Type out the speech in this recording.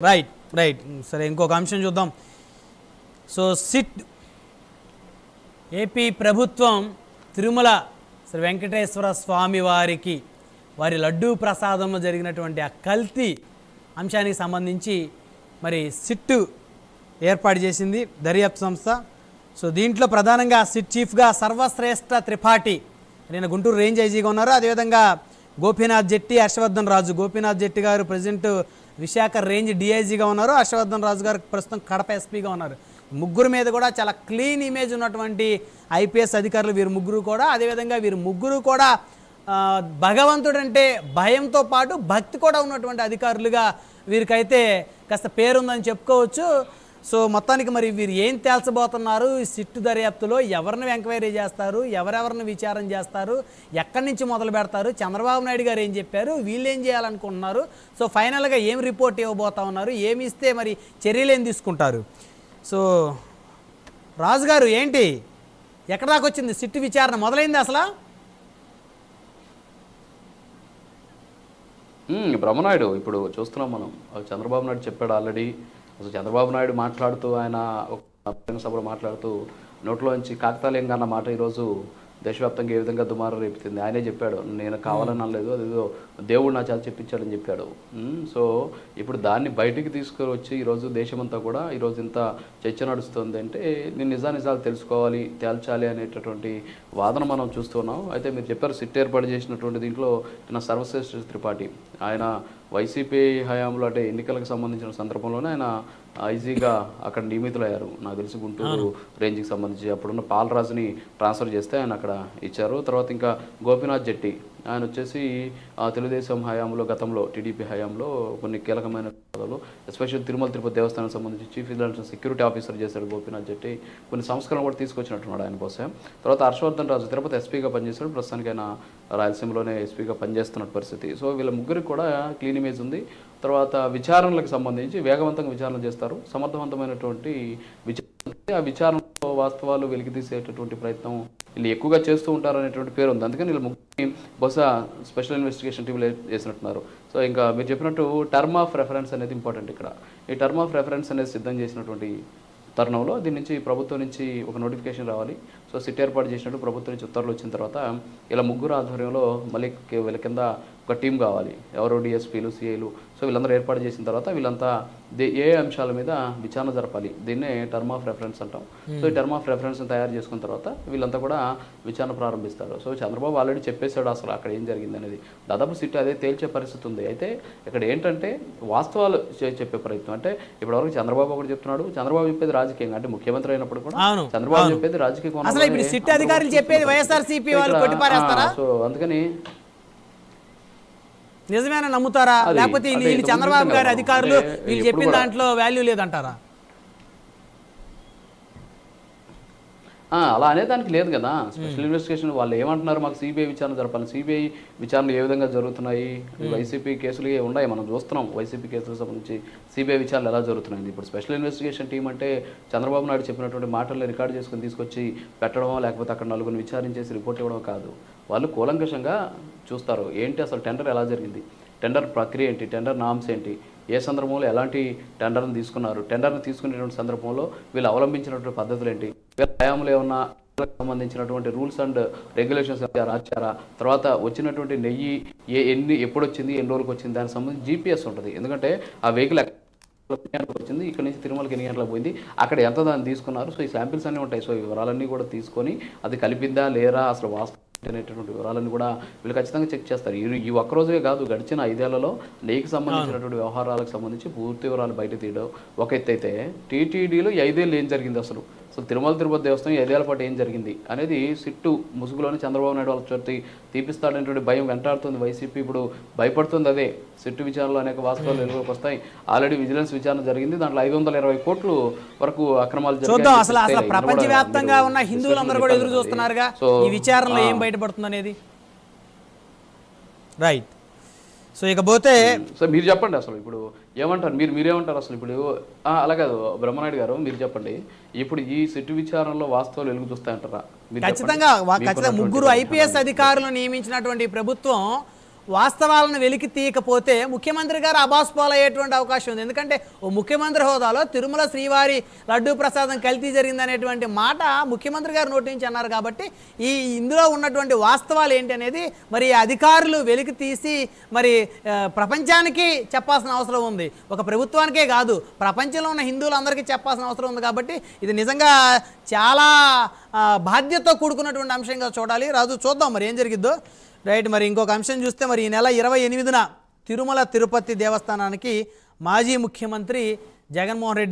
Right right hmm, సరే ఇంకొక అంశం చూద్దాం. సో సిట్ ఏపీ ప్రభుత్వం తిరుమల శ్రీ వెంకటేశ్వర స్వామి వారికి వారి లడ్డూ ప్రసాదంలో జరిగినటువంటి ఆ కల్తీ అంశానికి సంబంధించి మరి సిట్ ఏర్పాటు చేసింది దర్యాప్తు సంస్థ. సో దీంట్లో ప్రధానంగా సిట్ చీఫ్గా సర్వశ్రేష్ఠ త్రిపాఠి నేను గుంటూరు రేంజ్ ఐజీగా ఉన్నారు. అదేవిధంగా గోపీనాథ్ జెట్టి హర్షవర్ధన్ రాజు గోపీనాథ్ జెట్టి గారు ప్రజెంట్ విశాఖ రేంజ్ డిఐజీగా ఉన్నారు. హర్షవర్ధన్ రాజు గారు ప్రస్తుతం కడప ఎస్పీగా ఉన్నారు. ముగ్గురు మీద కూడా చాలా క్లీన్ ఇమేజ్ ఉన్నటువంటి ఐపీఎస్ అధికారులు వీరు ముగ్గురు కూడా. అదేవిధంగా వీరు ముగ్గురు కూడా భగవంతుడు అంటే భయంతో పాటు భక్తి కూడా ఉన్నటువంటి అధికారులుగా వీరికైతే కాస్త పేరుందని చెప్పుకోవచ్చు. సో మొత్తానికి మరి వీరు ఏం తేల్చబోతున్నారు? సిట్టు దర్యాప్తులో ఎవరిని ఎంక్వైరీ చేస్తారు? ఎవరెవరిని విచారం చేస్తారు? ఎక్కడి నుంచి మొదలు పెడతారు? చంద్రబాబు నాయుడు గారు ఏం చెప్పారు? వీళ్ళు ఏం చేయాలనుకుంటున్నారు? సో ఫైనల్గా ఏం రిపోర్ట్ ఇవ్వబోతా ఉన్నారు? ఏమి ఇస్తే మరి చర్యలు ఏం తీసుకుంటారు? సో రాజుగారు ఏంటి? ఎక్కడ దాకా వచ్చింది? సిట్టు విచారణ మొదలైంది అసలు? బ్రహ్మనాయుడు ఇప్పుడు చూస్తున్నాం మనం. చంద్రబాబు నాయుడు చెప్పాడు ఆల్రెడీ. అసలు చంద్రబాబు నాయుడు మాట్లాడుతూ ఆయన బహిరంగ సభలో మాట్లాడుతూ నోట్లోంచి కాకతాళీయంగా అన్న మాట ఈరోజు దేశవ్యాప్తంగా ఏ విధంగా దుమారం రేపుతుంది? ఆయనే చెప్పాడు నేను కావాలని అనలేదు అదేదో దేవుడు నా చేత చెప్పించాడని చెప్పాడు. సో ఇప్పుడు దాన్ని బయటికి తీసుకువచ్చి ఈరోజు దేశమంతా కూడా ఈరోజు ఇంత చర్చ నడుస్తుంది అంటే నేను నిజానిజాలు తెలుసుకోవాలి తేల్చాలి అనేటటువంటి వాదన మనం చూస్తున్నాం. అయితే మీరు చెప్పారు సిట్ ఏర్పాటు చేసినటువంటి దీంట్లో నా సర్వశ్రేష్ఠ త్రిపాఠి. ఆయన వైసీపీ హయాంలో అంటే ఎన్నికలకు సంబంధించిన సందర్భంలోనే ఆయన ఐజీగా అక్కడ నియమితులయ్యారు. నాకు తెలిసి గుంటూరు రేంజ్కి సంబంధించి అప్పుడున్న పాలరాజుని ట్రాన్స్ఫర్ చేస్తే ఆయన అక్కడ ఇచ్చారు. తర్వాత ఇంకా గోపీనాథ్ జెట్టి ఆయన వచ్చేసి ఆ, తెలుగుదేశం హయాంలో గతంలో టీడీపీ హయాంలో కొన్ని కీలకమైన పదవులు ఎస్పెషల్ తిరుమల తిరుపతి దేవస్థానం సంబంధించి చీఫ్ విజిలెన్స్ సెక్యూరిటీ ఆఫీసర్ చేశాడు గోపీనాథ్ జెట్టి. కొన్ని సంస్కరణలు కూడా తీసుకొచ్చినట్టున్నాడు ఆయన కోసం. తర్వాత హర్షవర్ధన్ రాజు తిరుపతి ఎస్పీగా పనిచేశాడు. ప్రస్తుతానికి ఆయన రాయలసీమలోనే ఎస్పీగా పనిచేస్తున్న పరిస్థితి. సో వీళ్ళ ముగ్గురికి కూడా క్లీన్ ఇమేజ్ ఉంది. తర్వాత విచారణలకు సంబంధించి వేగవంతంగా విచారణ చేస్తారు. సమర్థవంతమైనటువంటి విచారణ ఆ విచారణలో వాస్తవాలు వెలికితీసేటటువంటి ప్రయత్నం వీళ్ళు ఎక్కువగా చేస్తూ ఉంటారు అనేటువంటి పేరు ఉంది. అందుకని వీళ్ళు ముగ్గురిని బహుశా స్పెషల్ ఇన్వెస్టిగేషన్ టీంలో చేసినట్టున్నారు. సో ఇంకా మీరు చెప్పినట్టు టర్మ్ ఆఫ్ రెఫరెన్స్ అనేది ఇంపార్టెంట్ ఇక్కడ. ఈ టర్మ్ ఆఫ్ రెఫరెన్స్ అనేది సిద్ధం చేసినటువంటి తరుణంలో దీని నుంచి ప్రభుత్వం నుంచి ఒక నోటిఫికేషన్ రావాలి. సో సిట్ ఏర్పాటు చేసినట్టు ప్రభుత్వం నుంచి ఉత్తర్వులు వచ్చిన తర్వాత ఇలా ముగ్గురు ఆధ్వర్యంలో మళ్ళీ వీళ్ళ కింద ఒక టీం కావాలి. ఎవరో డిఎస్పీలు సిఐలు సో వీళ్ళందరూ ఏర్పాటు చేసిన తర్వాత వీళ్ళంతా ఏ అంశాల మీద విచారణ జరపాలి. దీన్నే టర్మ్ ఆఫ్ రెఫరెన్స్ అంటాం. సో ఈ టర్మ్ ఆఫ్ రెఫరెన్స్ తయారు చేసుకున్న తర్వాత వీళ్ళంతా కూడా విచారణ ప్రారంభిస్తారు. సో చంద్రబాబు ఆల్రెడీ చెప్పేశాడు అసలు అక్కడ ఏం జరిగింది అనేది దాదాపు సిట్ అదే తేల్చే పరిస్థితి ఉంది. అయితే ఇక్కడ ఏంటంటే వాస్తవాలు చెప్పే ప్రయత్నం. అంటే ఇప్పటివరకు చంద్రబాబు ఒకటి చెప్తున్నాడు. చంద్రబాబు చెప్పేది రాజకీయంగా. అంటే ముఖ్యమంత్రి అయినప్పుడు కూడా చంద్రబాబు చెప్పేది రాజకీయ కోణంలోనే అసలు ఇప్పుడు సిట్ అధికారులు చెప్పేది వైఎస్ఆర్సీపీ వాళ్ళు ఇక్కడ, కొట్టిపారేస్తారా ఆ, సో అందుకని నిజమేనా నమ్ముతారా? లేకపోతే చంద్రబాబు గారి అధికారులు వీళ్ళు చెప్పిన దాంట్లో వాల్యూ లేదంటారా? అలా అనేదానికి లేదు కదా. స్పెషల్ ఇన్వెస్టిగేషన్ వాళ్ళు ఏమంటున్నారు మాకు సిబిఐ విచారణ జరపాలి. సిబిఐ విచారణలు ఏ విధంగా జరుగుతున్నాయి? వైసీపీ కేసులు ఏ ఉన్నాయి? మనం చూస్తున్నాం వైసీపీ కేసులకు సంబంధించి సిబిఐ విచారణలు ఎలా జరుగుతున్నాయి. ఇప్పుడు స్పెషల్ ఇన్వెస్టిగేషన్ టీం అంటే చంద్రబాబు నాయుడు చెప్పినటువంటి మాటల్ని రికార్డ్ చేసుకుని తీసుకొచ్చి పెట్టడం లేకపోతే అక్కడ నలుగురిని విచారించేసి రిపోర్ట్ ఇవ్వడం కాదు. వాళ్ళు కూలంకషంగా చూస్తారు. ఏంటి అసలు టెండర్ ఎలా జరిగింది? టెండర్ ప్రక్రియ ఏంటి? టెండర్ నామ్స్ ఏంటి? ఏ సందర్భంలో ఎలాంటి టెండర్ను తీసుకున్నారు? టెండర్ను తీసుకునేటువంటి సందర్భంలో వీళ్ళు అవలంబించినటువంటి పద్ధతులు ఏంటి? వీళ్ళ హయాంలో ఏమన్నా సంబంధించినటువంటి రూల్స్ అండ్ రెగ్యులేషన్స్ రాచారా తర్వాత వచ్చినటువంటి నెయ్యి ఏ ఎన్ని ఎప్పుడు వచ్చింది ఎన్ని రోజులకు వచ్చింది దానికి సంబంధించి జీపీఎస్ ఉంటుంది. ఎందుకంటే ఆ వెహికల్ వచ్చింది ఇక్కడ నుంచి తిరుమలకి ఎన్ని గంటలకు పోయింది అక్కడ ఎంత దాన్ని తీసుకున్నారు? సో ఈ శాంపిల్స్ అన్నీ ఉంటాయి. సో ఈ వివరాలన్నీ కూడా తీసుకొని అది కలిపిందా లేరా? అసలు వాస్తవం అనేటటువంటి వివరాలను కూడా వీళ్ళు ఖచ్చితంగా చెక్ చేస్తారు. ఈ ఒక్క రోజే కాదు గడిచిన ఐదేళ్ళలో నెయ్యికి సంబంధించినటువంటి వ్యవహారాలకు సంబంధించి పూర్తి వివరాలు బయట తీయడం. ఒక ఎత్తు అయితే టీటీడీలో ఐదేళ్ళు ఏం జరిగింది అసలు? అసలు తిరుమల తిరుపతి దేవస్థానం ఐదేళ్ళ పాటు ఏం జరిగింది అనేది సిట్టు ముసుగులోని చంద్రబాబు నాయుడు వాళ్ళ చోటి తీపిస్తాడనేటువంటి భయం వెంటాడుతుంది. వైసీపీ ఇప్పుడు భయపడుతుంది అదే. సిట్టు విచారణలో అనేక వాస్తవాలు వెలుగులోకి వస్తాయి. ఆల్రెడీ విజిలెన్స్ విచారణ జరిగింది. దాంట్లో ఐదు వందల ఇరవై కోట్లు వరకు అక్రమాలు చూద్దాం. అసలు అసలు ప్రపంచవ్యాప్తంగా ఉన్న హిందువులందరూ కూడా ఎదురు చూస్తున్నారుగా. ఈ విచారణలో. ఏం బయటపడుతుంది అనేది? రైట్ సో ఇకపోతే సో మీరు చెప్పండి అసలు ఇప్పుడు ఏమంటారు? మీరు మీరేమంటారు అసలు ఇప్పుడు? ఆ, అలా కాదు బ్రహ్మనాయుడు గారు మీరు చెప్పండి. ఇప్పుడు ఈ సిట్టు విచారణలో వాస్తవాలు వెలుగు చూస్తాయంటారా. ఖచ్చితంగా ఖచ్చితంగా ముగ్గురు. ఐపీఎస్ అధికారులను నియమించినటువంటి ప్రభుత్వం వాస్తవాలను వెలికి తీయకపోతే ముఖ్యమంత్రి గారు అబాస్పాలయ్యేటువంటి అవకాశం ఉంది. ఎందుకంటే ఓ ముఖ్యమంత్రి హోదాలో తిరుమల శ్రీవారి లడ్డూ ప్రసాదం కల్తీ జరిగిందనేటువంటి మాట ముఖ్యమంత్రి గారు నోటి నుంచి అన్నారు కాబట్టి ఈ ఇందులో ఉన్నటువంటి వాస్తవాలు ఏంటి అనేది మరి అధికారులు వెలికి తీసి మరి ప్రపంచానికి చెప్పాల్సిన అవసరం ఉంది. ఒక ప్రభుత్వానికే కాదు ప్రపంచంలో ఉన్న హిందువులందరికీ చెప్పాల్సిన అవసరం ఉంది కాబట్టి ఇది నిజంగా చాలా బాధ్యత కూడుకున్నటువంటి అంశంగా చూడాలి. రాజు చూద్దాం మరి ఏం జరిగిద్దో. రైట్ మరి ఇంకొక అంశం చూస్తే మరి ఈ నెల ఇరవై ఎనిమిదిన తిరుమల తిరుపతి దేవస్థానానికి మాజీ ముఖ్యమంత్రి జగన్మోహన్ రెడ్డి